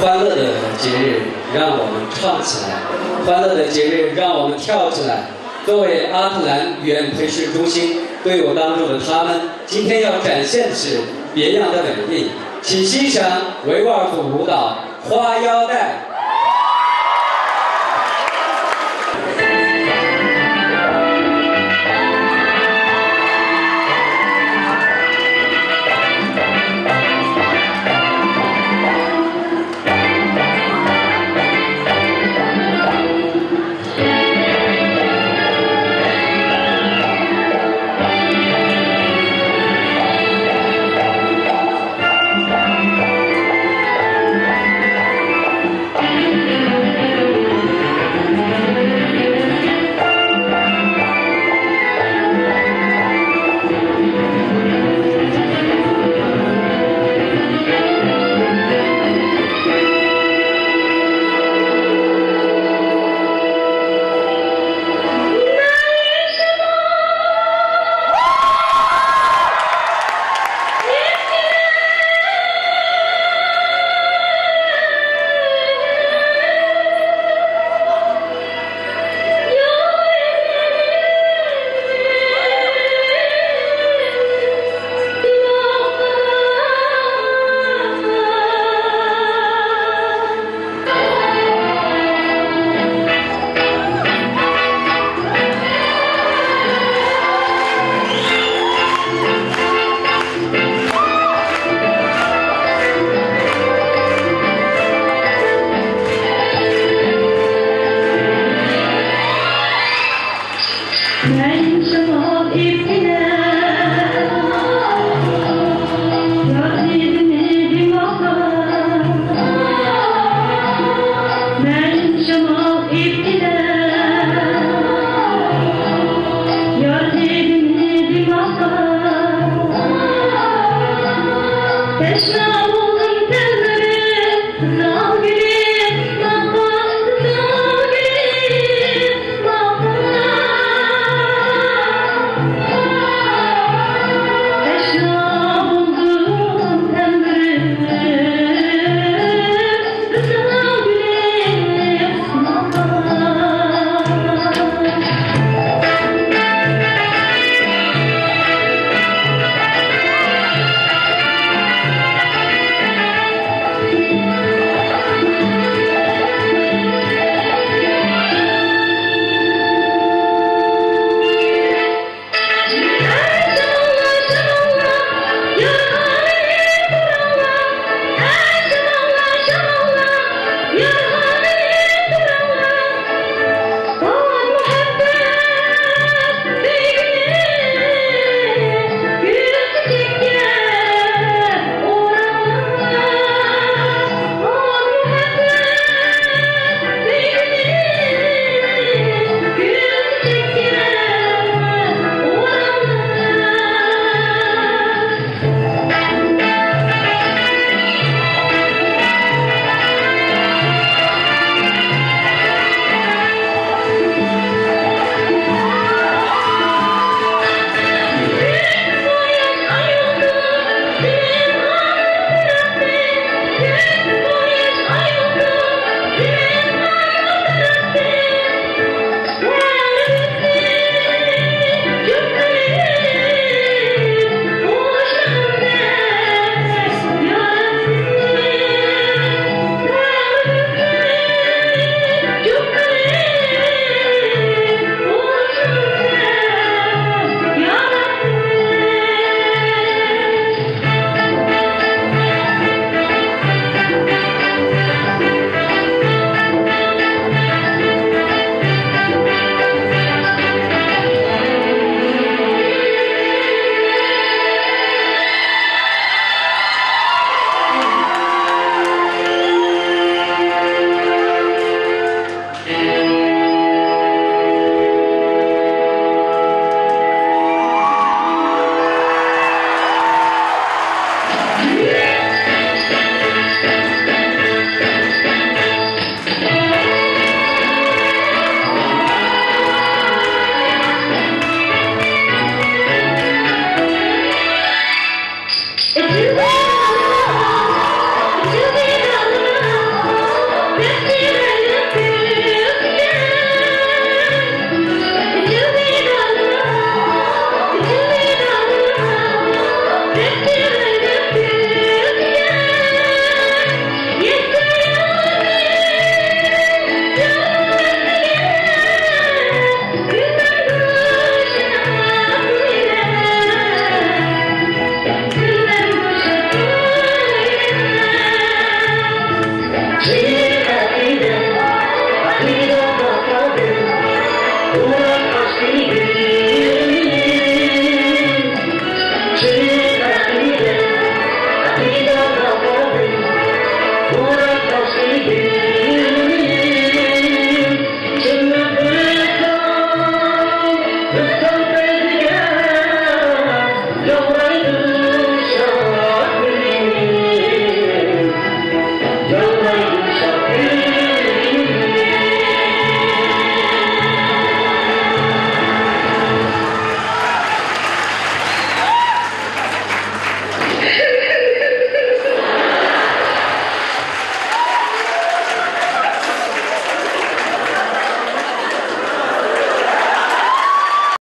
欢乐的节日让我们唱起来，欢乐的节日让我们跳起来。各位阿特兰语言培训中心队伍当中的他们，今天要展现的是别样的美丽，请欣赏维吾尔族舞蹈《花腰带》。Krishna Una posibilidad.